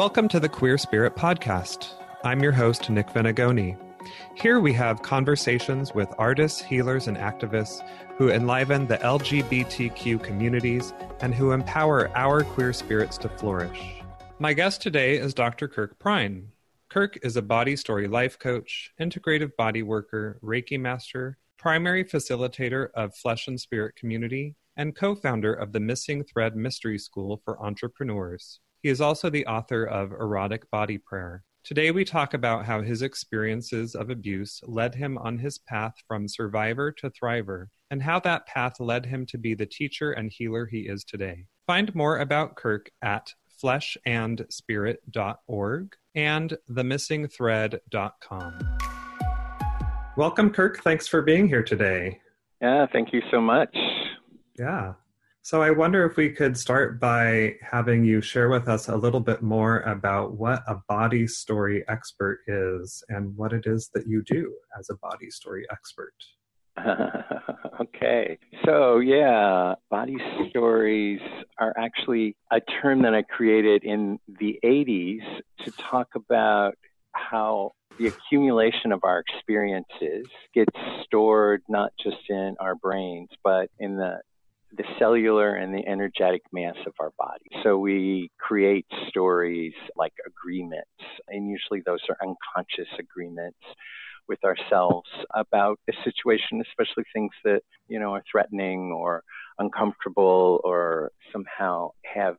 Welcome to the Queer Spirit Podcast. I'm your host, Nick Venegoni. Here we have conversations with artists, healers, and activists who enliven the LGBTQ communities and who empower our queer spirits to flourish. My guest today is Dr. Kirk Prine. Kirk is a body story life coach, integrative body worker, Reiki master, primary facilitator of Flesh and Spirit Community, and co founder of the Missing Thread Mystery School for Entrepreneurs. He is also the author of Erotic Body Prayer. Today, we talk about how his experiences of abuse led him on his path from survivor to thriver, and how that path led him to be the teacher and healer he is today. Find more about Kirk at fleshandspirit.org and themissingthread.com. Welcome, Kirk. Thanks for being here today. Yeah, thank you so much. Yeah. So I wonder if we could start by having you share with us a little bit more about what a body story expert is and what it is that you do as a body story expert. okay. So, yeah, body stories are actually a term that I created in the 80s to talk about how the accumulation of our experiences gets stored not just in our brains, but in the the cellular and the energetic mass of our body. So we create stories like agreements, and usually those are unconscious agreements with ourselves about a situation, especially things that, you know, are threatening or uncomfortable or somehow have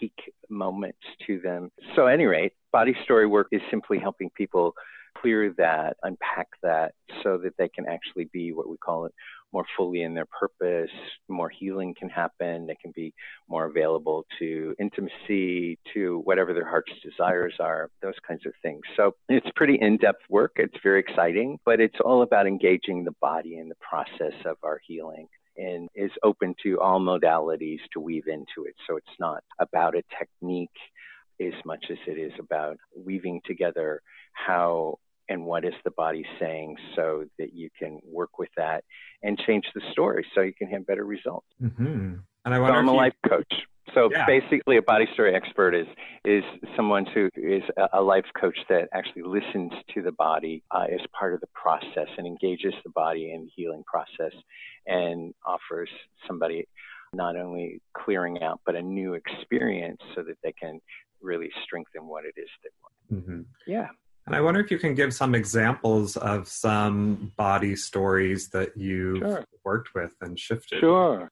peak moments to them. So, at any rate, body story work is simply helping people clear that, unpack that, so that they can actually be what we call it more fully in their purpose, more healing can happen. They can be more available to intimacy, to whatever their heart's desires are, those kinds of things. So it's pretty in depth work. It's very exciting, but it's all about engaging the body in the process of our healing and is open to all modalities to weave into it. So it's not about a technique as much as it is about weaving together how and what is the body saying so that you can work with that and change the story so you can have better results. Mm-hmm. And I so I'm a you... life coach. So yeah. basically, a body story expert is is someone who is a life coach that actually listens to the body uh, as part of the process and engages the body in the healing process, and offers somebody not only clearing out but a new experience so that they can really strengthen what it is they want. Mm-hmm. Yeah. And I wonder if you can give some examples of some body stories that you sure. worked with and shifted. Sure.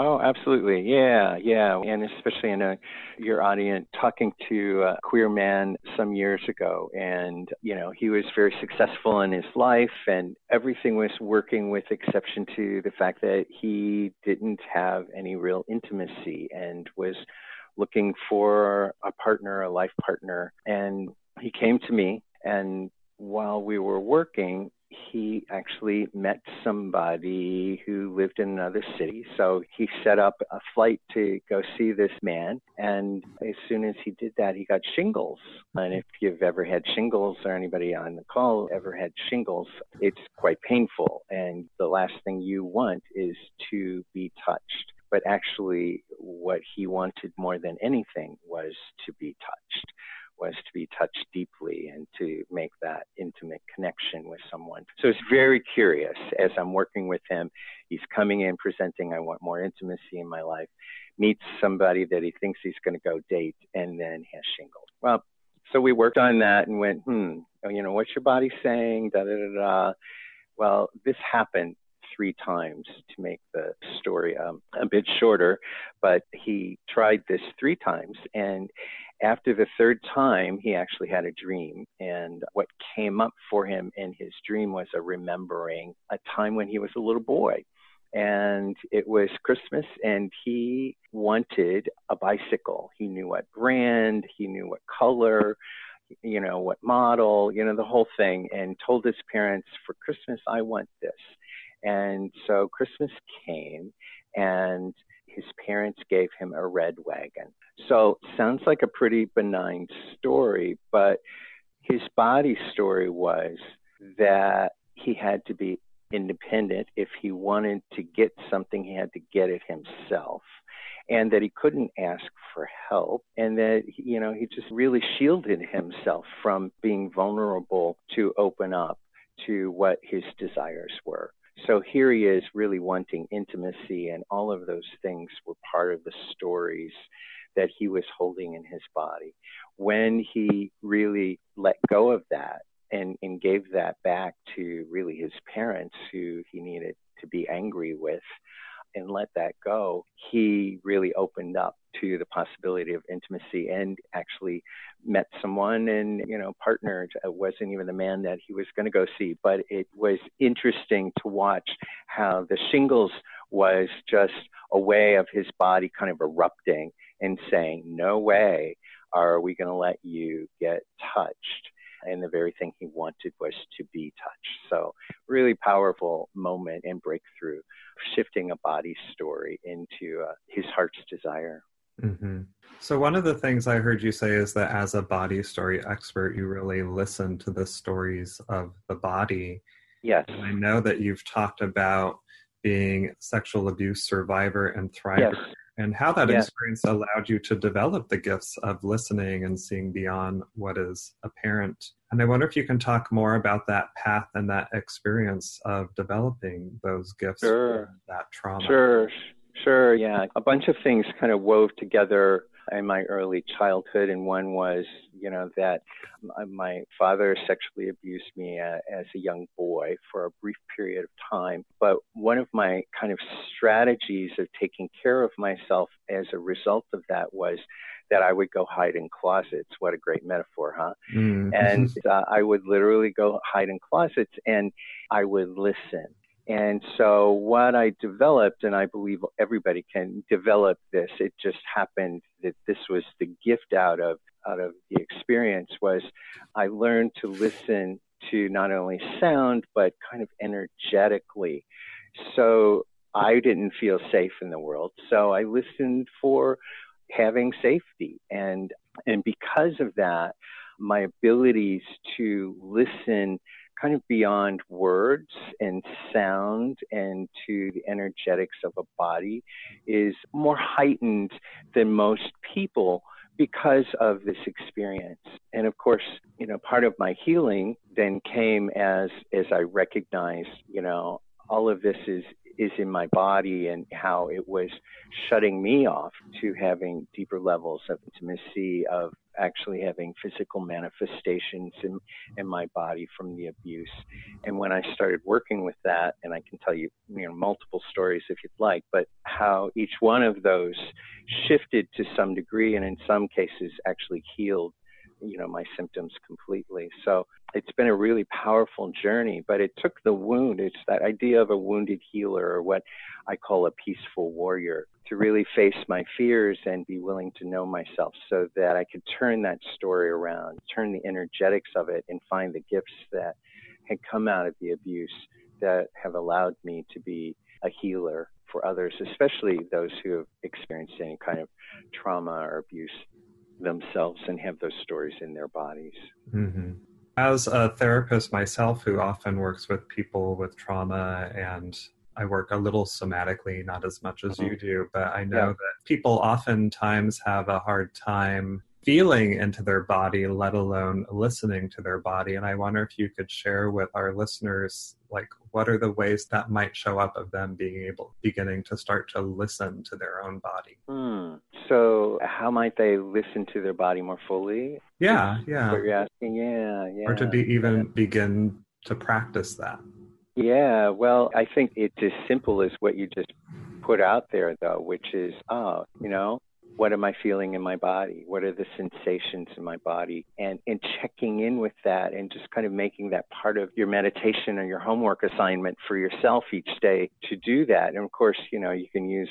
Oh, absolutely. Yeah, yeah. And especially in a, your audience, talking to a queer man some years ago. And, you know, he was very successful in his life and everything was working with exception to the fact that he didn't have any real intimacy and was looking for a partner, a life partner. And he came to me and while we were working, he actually met somebody who lived in another city. So he set up a flight to go see this man. And as soon as he did that, he got shingles. And if you've ever had shingles or anybody on the call ever had shingles, it's quite painful. And the last thing you want is to be touched. But actually, what he wanted more than anything was to be touched was to be touched deeply and to make that intimate connection with someone. So it's very curious as I'm working with him. He's coming in presenting, I want more intimacy in my life, meets somebody that he thinks he's going to go date, and then has shingles. Well, so we worked on that and went, hmm, you know, what's your body saying? Da da da da. Well, this happened three times to make the story um, a bit shorter, but he tried this three times and after the third time, he actually had a dream. And what came up for him in his dream was a remembering a time when he was a little boy. And it was Christmas, and he wanted a bicycle. He knew what brand, he knew what color, you know, what model, you know, the whole thing, and told his parents, For Christmas, I want this. And so Christmas came, and his parents gave him a red wagon. So sounds like a pretty benign story, but his body story was that he had to be independent. If he wanted to get something, he had to get it himself. and that he couldn't ask for help and that you know he just really shielded himself from being vulnerable to open up to what his desires were so here he is really wanting intimacy and all of those things were part of the stories that he was holding in his body when he really let go of that and, and gave that back to really his parents who he needed to be angry with and let that go, he really opened up to the possibility of intimacy and actually met someone and, you know, partnered. It wasn't even the man that he was going to go see, but it was interesting to watch how the shingles was just a way of his body kind of erupting and saying, no way are we going to let you get touched and the very thing he wanted was to be touched. So, really powerful moment and breakthrough, shifting a body story into uh, his heart's desire. Mm-hmm. So, one of the things I heard you say is that as a body story expert, you really listen to the stories of the body. Yes. And I know that you've talked about being sexual abuse survivor and thriver. Yes and how that yeah. experience allowed you to develop the gifts of listening and seeing beyond what is apparent. And I wonder if you can talk more about that path and that experience of developing those gifts, sure. that trauma. Sure, sure, yeah. A bunch of things kind of wove together in my early childhood, and one was, you know, that my father sexually abused me uh, as a young boy for a brief period of time. But one of my kind of strategies of taking care of myself as a result of that was that I would go hide in closets. What a great metaphor, huh? Mm. And uh, I would literally go hide in closets and I would listen and so what I developed, and I believe everybody can develop this, it just happened that this was the gift out of out of the experience was I learned to listen to not only sound but kind of energetically. So I didn't feel safe in the world. So I listened for having safety and and because of that my abilities to listen kind of beyond words and sound and to the energetics of a body is more heightened than most people because of this experience. And of course, you know, part of my healing then came as as I recognized, you know, all of this is is in my body and how it was shutting me off to having deeper levels of intimacy, of actually having physical manifestations in, in my body from the abuse. And when I started working with that, and I can tell you, you know, multiple stories if you'd like, but how each one of those shifted to some degree and in some cases actually healed you know my symptoms completely. So it's been a really powerful journey but it took the wound. It's that idea of a wounded healer or what i call a peaceful warrior to really face my fears and be willing to know myself so that i could turn that story around turn the energetics of it and find the gifts that had come out of the abuse that have allowed me to be a healer for others, especially those who have experienced any kind of trauma or abuse themselves and have those stories in their bodies. Mm-hmm. As a therapist myself who often works with people with trauma and I work a little somatically, not as much as you do, but I know yeah. that people oftentimes have a hard time feeling into their body, let alone listening to their body. And I wonder if you could share with our listeners, like, what are the ways that might show up of them being able, beginning to start to listen to their own body? Hmm. So, how might they listen to their body more fully? Yeah, yeah. What you're asking, yeah, yeah. Or to be even yeah. begin to practice that. Yeah, well, I think it's as simple as what you just put out there, though, which is, oh, you know, what am I feeling in my body? What are the sensations in my body? And and checking in with that and just kind of making that part of your meditation or your homework assignment for yourself each day to do that. And of course, you know, you can use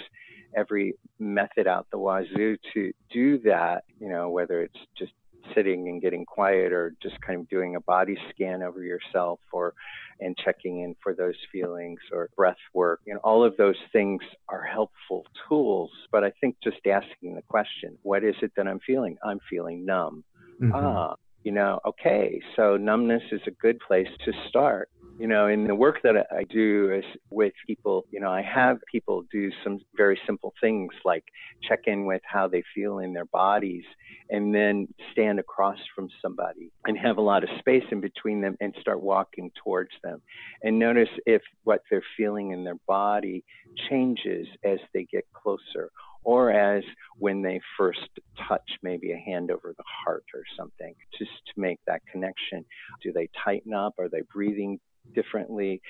every method out the wazoo to do that, you know, whether it's just sitting and getting quiet or just kind of doing a body scan over yourself or and checking in for those feelings or breath work. You know all of those things are helpful tools but i think just asking the question what is it that i'm feeling? I'm feeling numb. Mm-hmm. ah you know okay so numbness is a good place to start You know, in the work that I do is with people, you know, I have people do some very simple things like check in with how they feel in their bodies and then stand across from somebody and have a lot of space in between them and start walking towards them. And notice if what they're feeling in their body changes as they get closer or as when they first touch maybe a hand over the heart or something, just to make that connection. Do they tighten up? Are they breathing differently?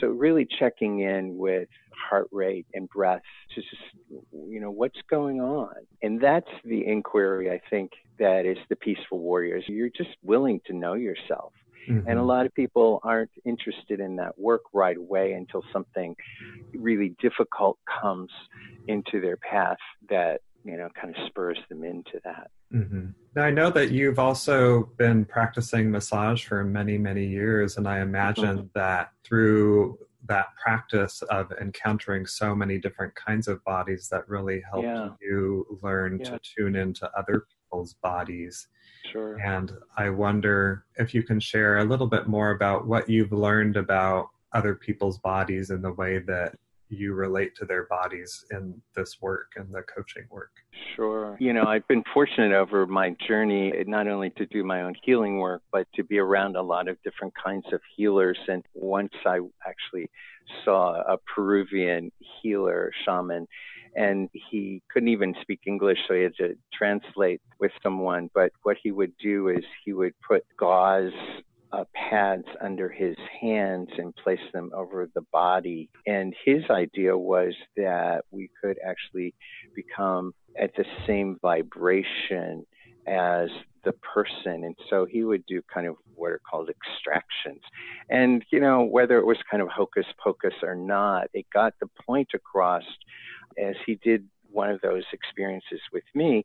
So, really checking in with heart rate and breath to just, you know, what's going on? And that's the inquiry, I think, that is the peaceful warriors. You're just willing to know yourself. Mm-hmm. And a lot of people aren't interested in that work right away until something really difficult comes into their path that you know kind of spurs them into that. Mm-hmm. Now I know that you've also been practicing massage for many many years, and I imagine mm-hmm. that through that practice of encountering so many different kinds of bodies that really helped yeah. you learn yeah. to tune into other people's bodies. Sure. And I wonder if you can share a little bit more about what you've learned about other people's bodies and the way that you relate to their bodies in this work and the coaching work? Sure. You know, I've been fortunate over my journey not only to do my own healing work, but to be around a lot of different kinds of healers. And once I actually saw a Peruvian healer, shaman, and he couldn't even speak English, so he had to translate with someone. But what he would do is he would put gauze uh, pads under his hands and place them over the body. And his idea was that we could actually become at the same vibration as the person. And so he would do kind of what are called extractions. And, you know, whether it was kind of hocus pocus or not, it got the point across as he did one of those experiences with me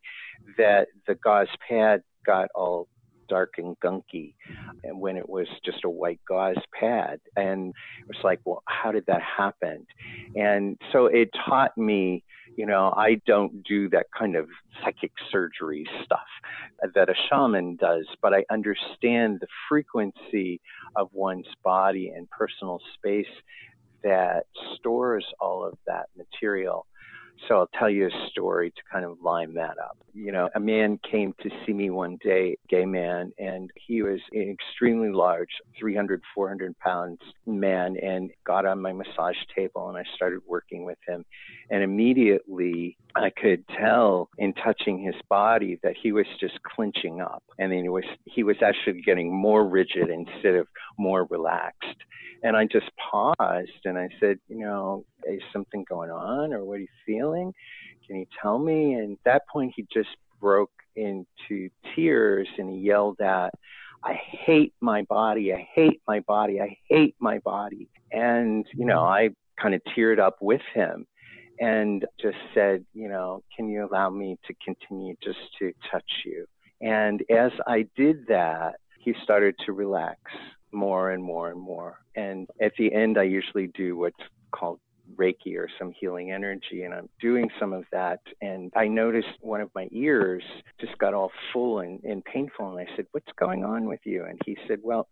that the gauze pad got all dark and gunky mm-hmm. and when it was just a white gauze pad and it was like well how did that happen? And so it taught me you know i don't do that kind of psychic surgery stuff that a shaman does but i understand the frequency of one's body and personal space that stores all of that material so I'll tell you a story to kind of line that up. You know, a man came to see me one day, gay man, and he was an extremely large, 300, 400 pounds man, and got on my massage table and I started working with him. And immediately I could tell in touching his body that he was just clenching up. And then he was, he was actually getting more rigid instead of more relaxed. And I just paused and I said, you know, is something going on or what are you feeling? Can you tell me? And at that point, he just broke into tears and he yelled out, I hate my body. I hate my body. I hate my body. And, you know, I kind of teared up with him and just said, you know, can you allow me to continue just to touch you? And as I did that, he started to relax more and more and more. And at the end, I usually do what's called Reiki or some healing energy, and I'm doing some of that. And I noticed one of my ears just got all full and, and painful. And I said, What's going on with you? And he said, Well,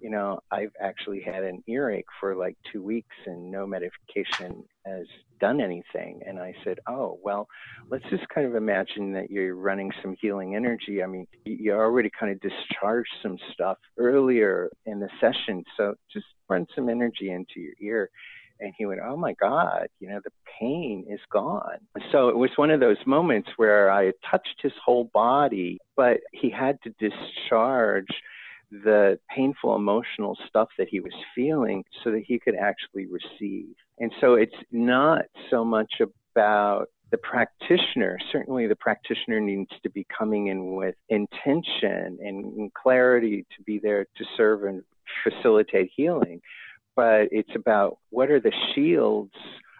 you know, I've actually had an earache for like two weeks and no medication has done anything. And I said, Oh, well, let's just kind of imagine that you're running some healing energy. I mean, you already kind of discharged some stuff earlier in the session. So just run some energy into your ear. And he went, Oh my God, you know, the pain is gone. So it was one of those moments where I touched his whole body, but he had to discharge the painful emotional stuff that he was feeling so that he could actually receive. And so it's not so much about the practitioner. Certainly, the practitioner needs to be coming in with intention and clarity to be there to serve and facilitate healing. But it's about what are the shields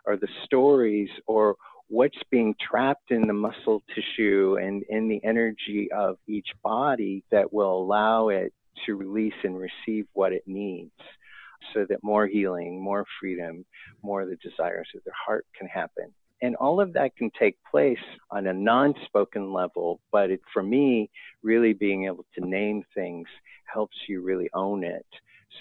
or the stories or what's being trapped in the muscle tissue and in the energy of each body that will allow it to release and receive what it needs so that more healing, more freedom, more of the desires of their heart can happen. And all of that can take place on a non spoken level, but it, for me, really being able to name things helps you really own it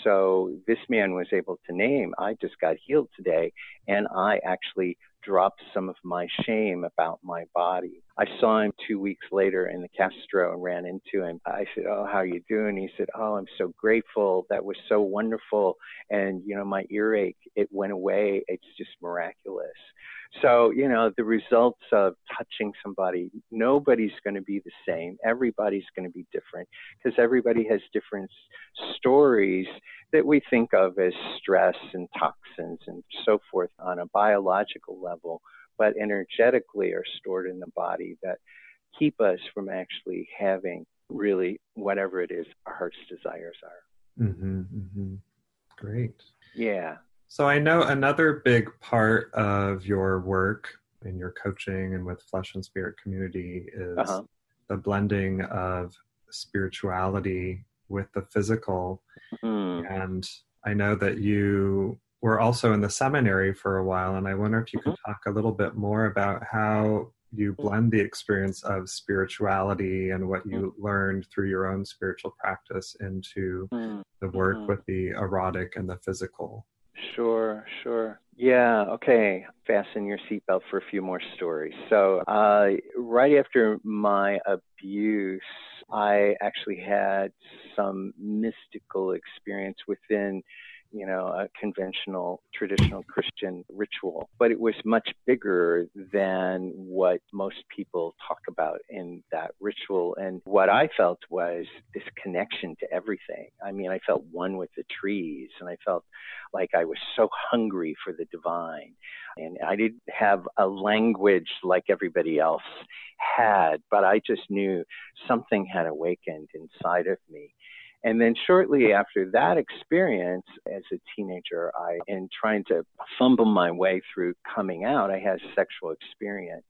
So this man was able to name, I just got healed today, and I actually dropped some of my shame about my body. I saw him two weeks later in the Castro and ran into him. I said, Oh, how are you doing? He said, Oh, I'm so grateful. That was so wonderful. And, you know, my earache, it went away. It's just miraculous. So, you know, the results of touching somebody, nobody's going to be the same. Everybody's going to be different because everybody has different stories that we think of as stress and toxins and so forth on a biological level, but energetically are stored in the body that keep us from actually having really whatever it is our heart's desires are. Mm-hmm, mm-hmm. Great. Yeah. So I know another big part of your work in your coaching and with Flesh and Spirit community is uh-huh. the blending of spirituality with the physical. Mm. And I know that you were also in the seminary for a while, and I wonder if you could mm-hmm. talk a little bit more about how you mm. blend the experience of spirituality and what you mm. learned through your own spiritual practice into mm. the work mm. with the erotic and the physical. Sure, sure. Yeah, okay. Fasten your seatbelt for a few more stories. So, uh, right after my abuse, I actually had some mystical experience within you know, a conventional, traditional Christian ritual. But it was much bigger than what most people talk about in that ritual. And what I felt was this connection to everything. I mean, I felt one with the trees, and I felt like I was so hungry for the divine. And I didn't have a language like everybody else had, but I just knew something had awakened inside of me. And then shortly after that experience as a teenager, I, in trying to fumble my way through coming out, I had a sexual experience.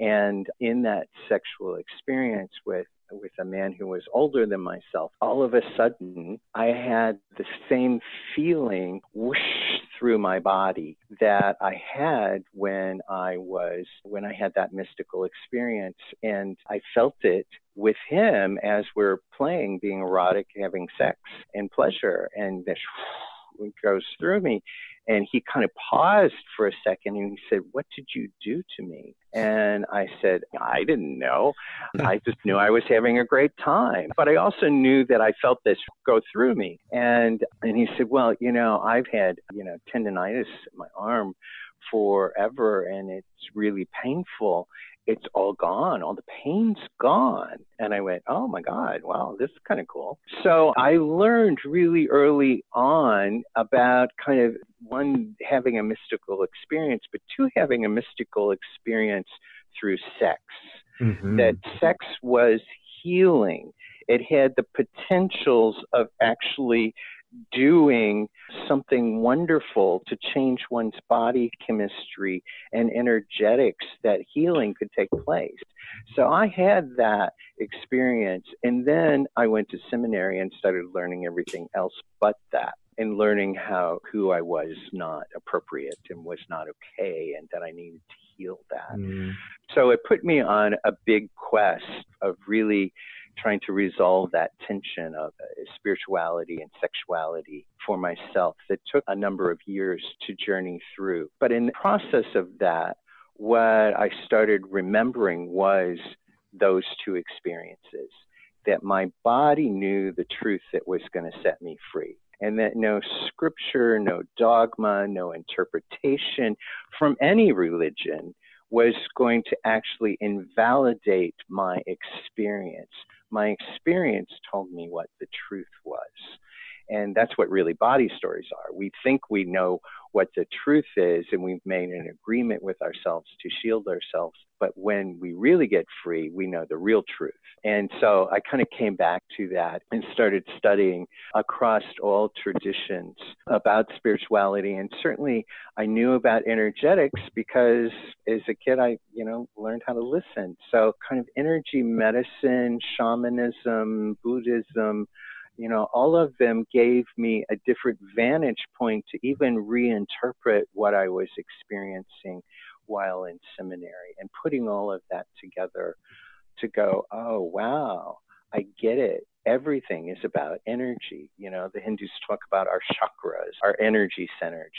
And in that sexual experience with with a man who was older than myself, all of a sudden I had the same feeling whoosh through my body that I had when I was when I had that mystical experience and I felt it with him as we're playing being erotic having sex and pleasure and this goes through me and he kind of paused for a second and he said, What did you do to me? And I said, I didn't know. I just knew I was having a great time. But I also knew that I felt this go through me. And and he said, Well, you know, I've had, you know, tendonitis in my arm forever and it's really painful it's all gone. All the pain's gone. And I went, oh my God, wow, this is kind of cool. So I learned really early on about kind of one, having a mystical experience, but two, having a mystical experience through sex. Mm-hmm. That sex was healing. It had the potentials of actually doing something wonderful to change one's body chemistry and energetics that healing could take place. So I had that experience and then I went to seminary and started learning everything else but that and learning how who I was not appropriate and was not okay and that I needed to heal that. Mm. So it put me on a big quest of really trying to resolve that tension of uh, spirituality and sexuality for myself that took a number of years to journey through. But in the process of that, what I started remembering was those two experiences that my body knew the truth that was going to set me free. And that no scripture, no dogma, no interpretation from any religion was going to actually invalidate my experience my experience told me what the truth was. And that's what really body stories are. We think we know what the truth is and we've made an agreement with ourselves to shield ourselves. But when we really get free, we know the real truth. And so I kind of came back to that and started studying across all traditions about spirituality. And certainly I knew about energetics because as a kid, I, you know, learned how to listen. So kind of energy medicine, shamanism, Buddhism, you know, all of them gave me a different vantage point to even reinterpret what I was experiencing while in seminary and putting all of that together to go, oh, wow, I get it. Everything is about energy. You know, the Hindus talk about our chakras, our energy centers.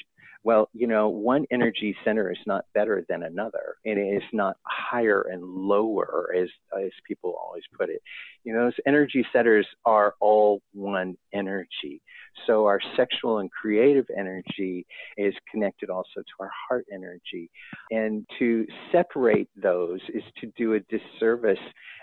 Well, you know, one energy center is not better than another, it is not higher and lower, as as people always put it. You know, those energy centers are all one energy. So our sexual and creative energy is connected also to our heart energy, and to separate those is to do a disservice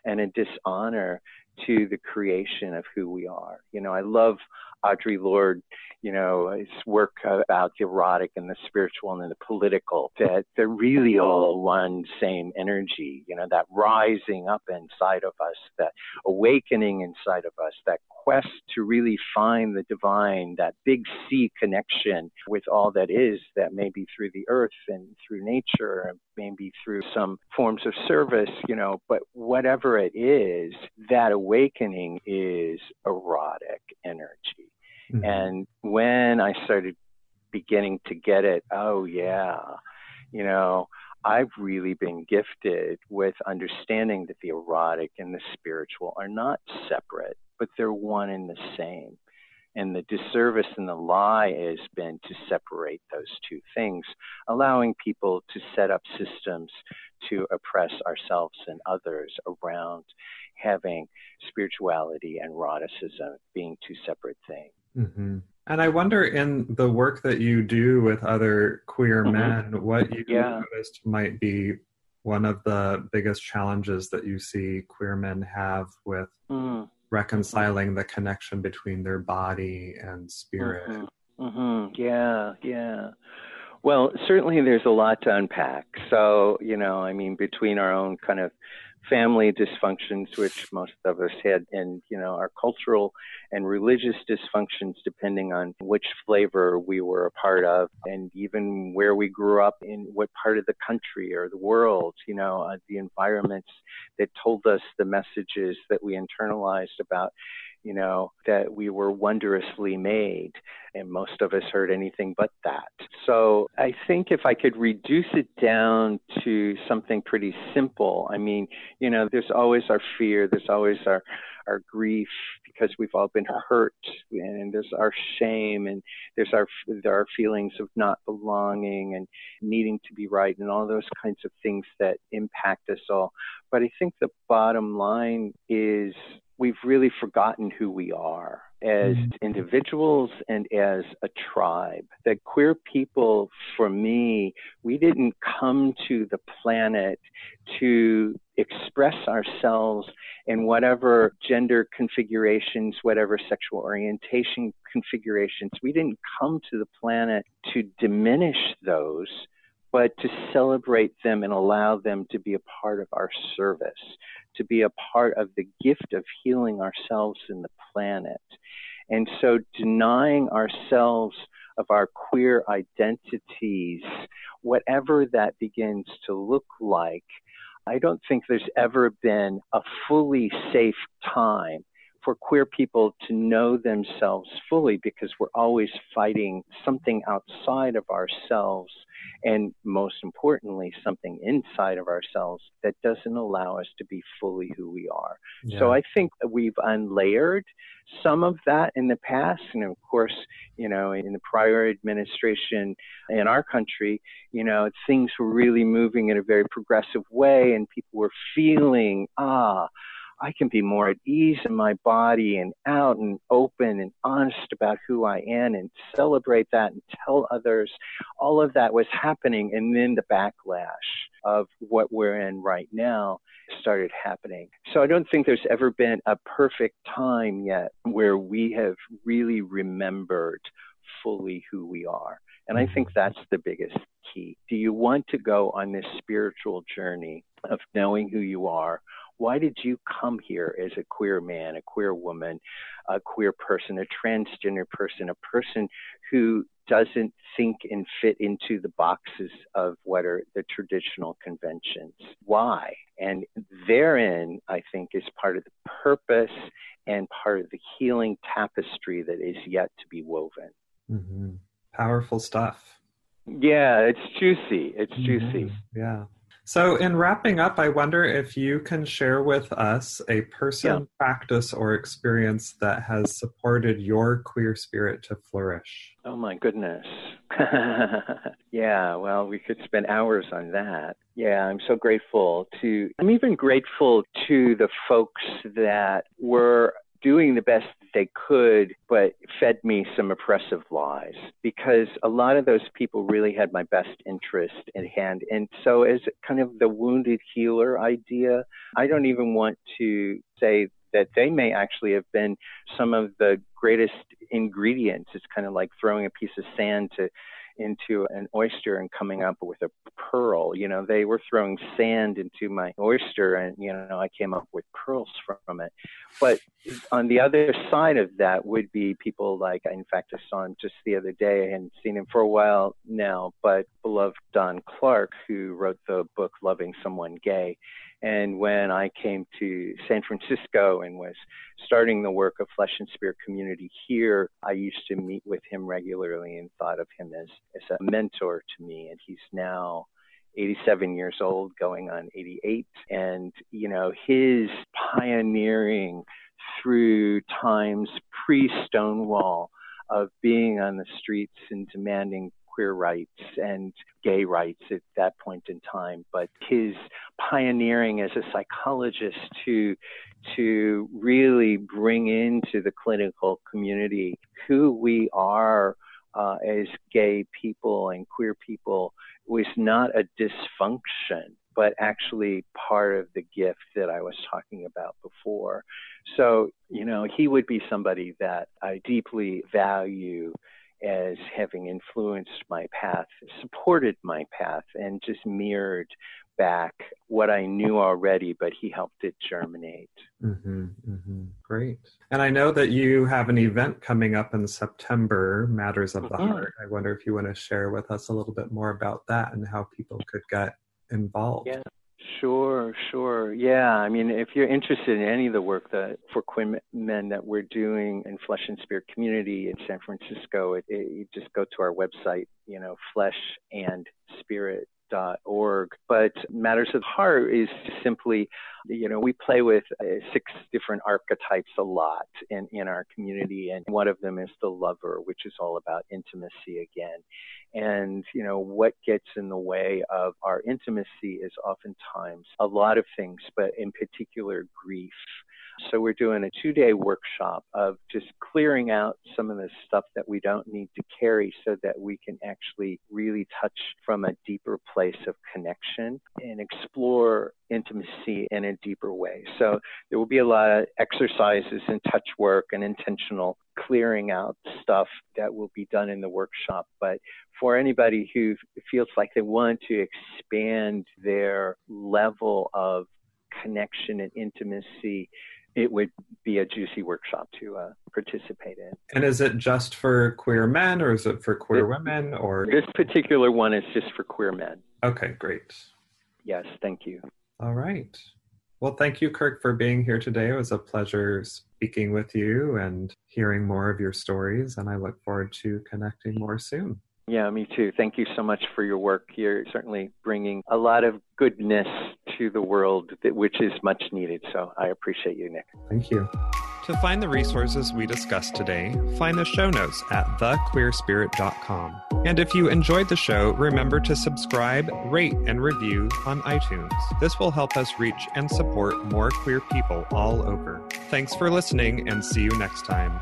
and a dishonor to the creation of who we are. You know, I love Audre Lorde, you know, his work about the erotic and the spiritual and the political, that they're really all one same energy, you know, that rising up inside of us, that awakening inside of us, that quest to really find the divine, that big C connection with all that is, that may be through the earth and through nature, and maybe through some forms of service, you know, but whatever it is, that awakening is erotic energy. Mm-hmm. And when I started beginning to get it, oh, yeah, you know, I've really been gifted with understanding that the erotic and the spiritual are not separate, but they're one and the same. And the disservice and the lie has been to separate those two things, allowing people to set up systems to oppress ourselves and others around having spirituality and eroticism being two separate things. Mm-hmm. And I wonder, in the work that you do with other queer mm-hmm. men, what you yeah. noticed might be one of the biggest challenges that you see queer men have with mm. reconciling the connection between their body and spirit. Mm-hmm. Mm-hmm. Yeah, yeah. Well, certainly there's a lot to unpack. So, you know, I mean, between our own kind of family dysfunctions, which most of us had, and you know our cultural and religious dysfunctions, depending on which flavor we were a part of, and even where we grew up in what part of the country or the world. You know, uh, the environments that told us the messages that we internalized about you know, that we were wondrously made. And most of us heard anything but that. So I think if I could reduce it down to something pretty simple, I mean, you know, there's always our fear, there's always our, our grief because we've all been hurt and there's our shame and there's our there are feelings of not belonging and needing to be right and all those kinds of things that impact us all but i think the bottom line is we've really forgotten who we are as mm-hmm. individuals and as a tribe. That queer people, for me, we didn't come to the planet to express ourselves in whatever gender configurations, whatever sexual orientation configurations. We didn't come to the planet to diminish those but to celebrate them and allow them to be a part of our service, to be a part of the gift of healing ourselves and the planet. And so denying ourselves of our queer identities, whatever that begins to look like, I don't think there's ever been a fully safe time for queer people to know themselves fully because we're always fighting something outside of ourselves and most importantly something inside of ourselves that doesn't allow us to be fully who we are yeah. so i think we've unlayered some of that in the past and of course you know in the prior administration in our country you know things were really moving in a very progressive way and people were feeling ah I can be more at ease in my body and out and open and honest about who I am and celebrate that and tell others. All of that was happening. And then the backlash of what we're in right now started happening. So I don't think there's ever been a perfect time yet where we have really remembered fully who we are. And I mm-hmm. think that's the biggest key. Do you want to go on this spiritual journey of knowing who you are? Why did you come here as a queer man, a queer woman, a queer person, a transgender person, a person who doesn't think and fit into the boxes of what are the traditional conventions? Why? And therein, I think, is part of the purpose and part of the healing tapestry that is yet to be woven. Mm-hmm. Powerful stuff. Yeah, it's juicy. It's juicy. Mm-hmm. Yeah. So, in wrapping up, I wonder if you can share with us a person, yeah. practice, or experience that has supported your queer spirit to flourish. Oh, my goodness. yeah, well, we could spend hours on that. Yeah, I'm so grateful to, I'm even grateful to the folks that were doing the best they could, but fed me some oppressive lies because a lot of those people really had my best interest in hand. And so, as kind of the wounded healer idea, I don't even want to say that they may actually have been some of the greatest ingredients. It's kind of like throwing a piece of sand to into an oyster and coming up with a pearl. You know, they were throwing sand into my oyster and, you know, I came up with pearls from it. But on the other side of that would be people like, in fact, I saw him just the other day. I hadn't seen him for a while now, but beloved Don Clark, who wrote the book Loving Someone Gay. And when I came to San Francisco and was starting the work of Flesh and Spirit Community here, I used to meet with him regularly and thought of him as, as a mentor to me. And he's now 87 years old, going on 88. And, you know, his pioneering through times pre Stonewall of being on the streets and demanding queer rights and gay rights at that point in time, but his pioneering as a psychologist to to really bring into the clinical community who we are uh, as gay people and queer people was not a dysfunction, but actually part of the gift that I was talking about before. So, you know, he would be somebody that I deeply value as having influenced my path, supported my path, and just mirrored back what I knew already, but he helped it germinate. Mm-hmm, mm-hmm. Great. And I know that you have an event coming up in September, Matters of the mm-hmm. Heart. I wonder if you want to share with us a little bit more about that and how people could get involved. Yeah. Sure, sure. Yeah, I mean, if you're interested in any of the work that for queer men that we're doing in Flesh and Spirit Community in San Francisco, it, it, you just go to our website, you know, Flesh and Spirit org. But Matters of Heart is simply, you know, we play with uh, six different archetypes a lot in, in our community. And one of them is the lover, which is all about intimacy again. And, you know, what gets in the way of our intimacy is oftentimes a lot of things, but in particular, grief so we're doing a two day workshop of just clearing out some of the stuff that we don't need to carry so that we can actually really touch from a deeper place of connection and explore intimacy in a deeper way. So there will be a lot of exercises and touch work and intentional clearing out stuff that will be done in the workshop. But for anybody who feels like they want to expand their level of connection and intimacy it would be a juicy workshop to uh, participate in. And is it just for queer men or is it for queer women or This particular one is just for queer men. Okay, great. Yes, thank you. All right. Well, thank you Kirk for being here today. It was a pleasure speaking with you and hearing more of your stories and I look forward to connecting more soon. Yeah, me too. Thank you so much for your work. You're certainly bringing a lot of goodness to the world, which is much needed. So I appreciate you, Nick. Thank you. To find the resources we discussed today, find the show notes at thequeerspirit.com. And if you enjoyed the show, remember to subscribe, rate, and review on iTunes. This will help us reach and support more queer people all over. Thanks for listening and see you next time.